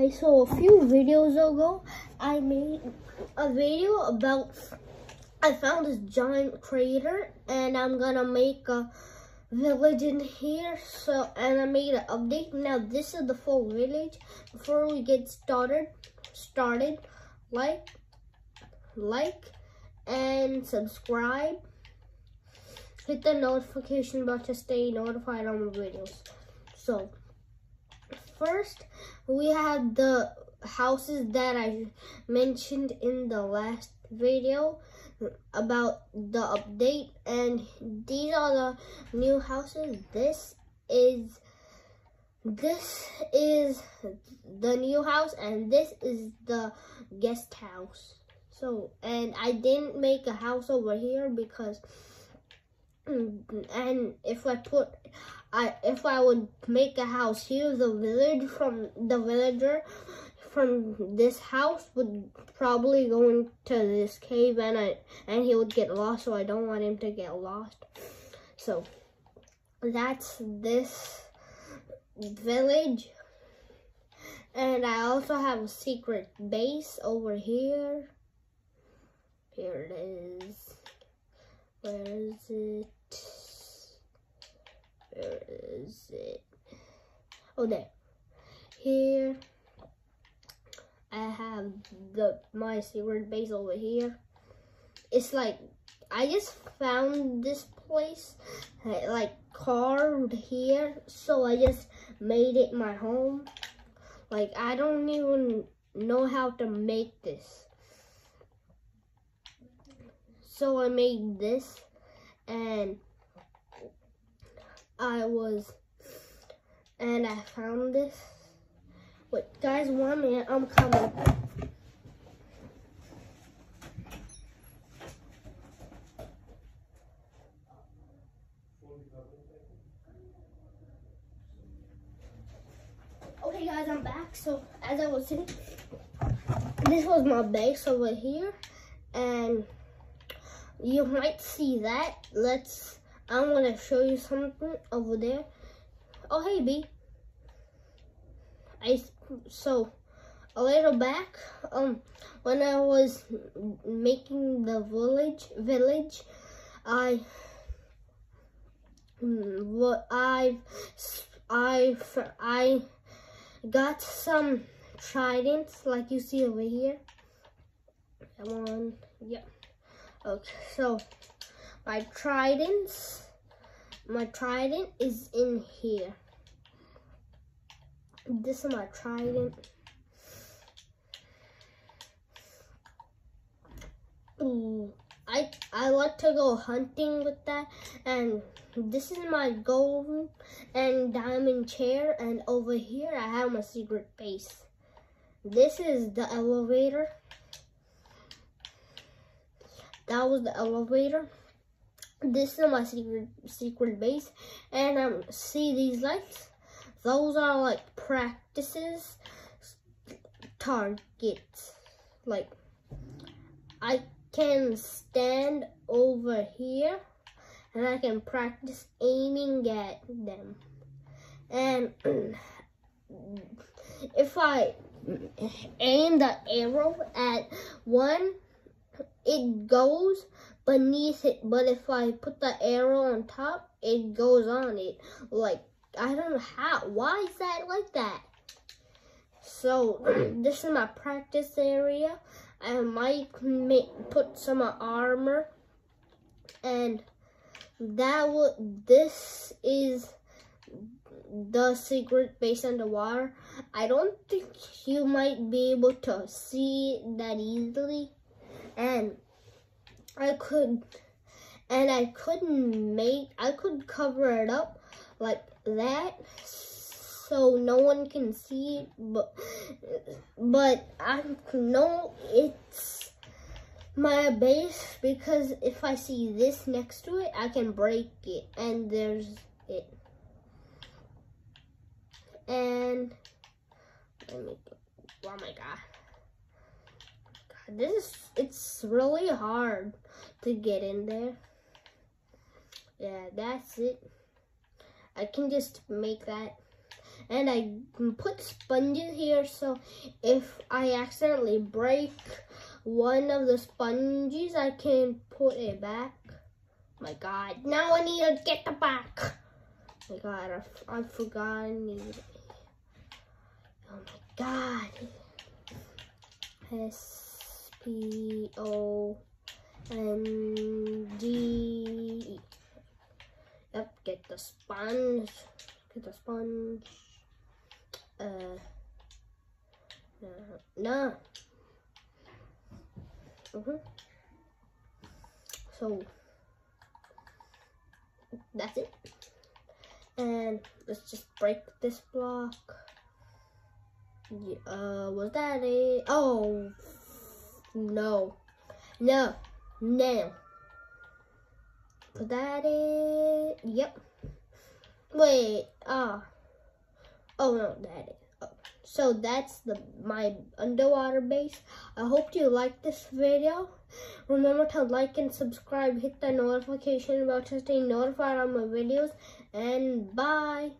guys, so a few videos ago, I made a video about, I found this giant crater and I'm gonna make a village in here. So, and I made an update. Now this is the full village. Before we get started, started, like, like, and subscribe. Hit the notification bell to stay notified on the videos. So, first we have the houses that I mentioned in the last video about the update. And these are the new houses. This is this is the new house and this is the guest house. So and I didn't make a house over here because Mm, and if I put I if I would make a house here, the village from the villager from this house would probably go into this cave and I and he would get lost so I don't want him to get lost. So that's this village. And I also have a secret base over here. Here it is. Where is it? Where is it? Oh, there. Here, I have the my secret base over here. It's like I just found this place like carved here, so I just made it my home. Like I don't even know how to make this. So I made this and I was, and I found this. Wait, guys, one minute, I'm coming. Okay, guys, I'm back. So, as I was saying, this was my base over here, and you might see that. Let's I want to show you something over there. Oh, hey, B. I, so, a little back, um, when I was making the village, village, I, what I, I, I got some tridents, like you see over here. Come on, yeah. Okay, so my tridents, my trident is in here. This is my trident. Ooh, I I like to go hunting with that and this is my gold and diamond chair and over here I have my secret base. This is the elevator. That was the elevator. This is my secret secret base and um see these lights. Those are like practices targets. Like i can stand over here and i can practice aiming at them. And if i aim the arrow at one it goes beneath it. But if I put the arrow on top, it goes on it. Like, I don't know how. Why is that like that? So, this is my practice area. I might make, put some armor. And that would, this is the secret base underwater. I don't think you might be able to see that easily. And I could, and I couldn't make, I could cover it up like that so no one can see it, but, but I know it's my base because if I see this next to it, I can break it, and there's it. And, let me, oh my god this is it's really hard to get in there. Yeah that's it. I can just make that. And I put sponges here so if I accidentally break one of the sponges I can put it back. My god now I need to get the back. My god I, I forgot I need it. Oh my god. S P O N G Yep, get the sponge. Get the sponge. Uh, no, no. Mm -hmm. So that's it. And let's just break this block. Uh, was that it? Oh, no, no, no. Was that it? Yep. Wait, ah. Oh no, that is. Oh. So that's the my underwater base. I hope you like this video. Remember to like and subscribe, hit the notification bell to stay notified on my videos, and bye.